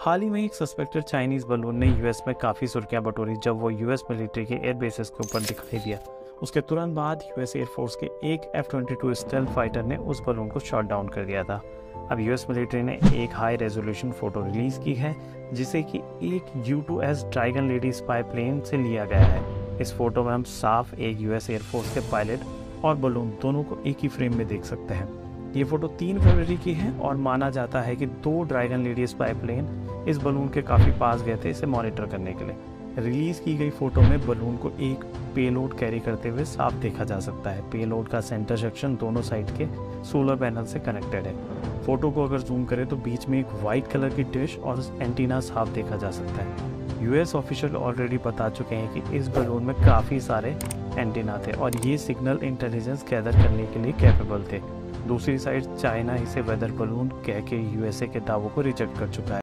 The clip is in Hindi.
हाल ही में एक सस्पेक्टेड चाइनीज़ बलून ने यूएस में काफ़ी सुर्खियाँ बटोरी, जब वो यूएस मिलिट्री के एयर बेसिस के ऊपर दिखाई दिया। उसके तुरंत बाद यूएस एयरफोर्स के एक F twenty two stealth fighter ने उस बलून को शॉट डाउन कर दिया था। अब यूएस मिलिट्री ने एक हाई रेजोल्यूशन फ़ोटो रिलीज़ की है, जिसे कि एक U two S dragon lady spy plane से लिया गया है। इस फ़ोटो में हम साफ़ एक यूएस एयरफोर्स के पायलट और बलून दोनों को एक ही फ्रेम में देख सकते हैं। ये फ़ोटो तीन फरवरी की है और माना जाता है कि दो ड्रैगन लेडीज़ पाइपलाइन इस बलून के काफ़ी पास गए थे इसे मॉनिटर करने के लिए। रिलीज़ की गई फ़ोटो में बलून को एक पेलोड कैरी करते हुए साफ़ देखा जा सकता है। पेलोड का सेंटर सेक्शन दोनों साइड के सोलर पैनल से कनेक्टेड है। फ़ोटो को अगर जूम करें तो बीच में एक वाइट कलर की डिश और एंटीना साफ़ देखा जा सकता है। यूएस ऑफिशियल ऑलरेडी बता चुके हैं कि इस बलून में काफ़ी सारे एंटीना थे और ये सिग्नल इंटेलिजेंस गैदर करने के लिए कैपेबल थे। दूसरी साइड चाइना इसे वेदर बलून कह के यूएसए के दावों को रिजेक्ट कर चुका है।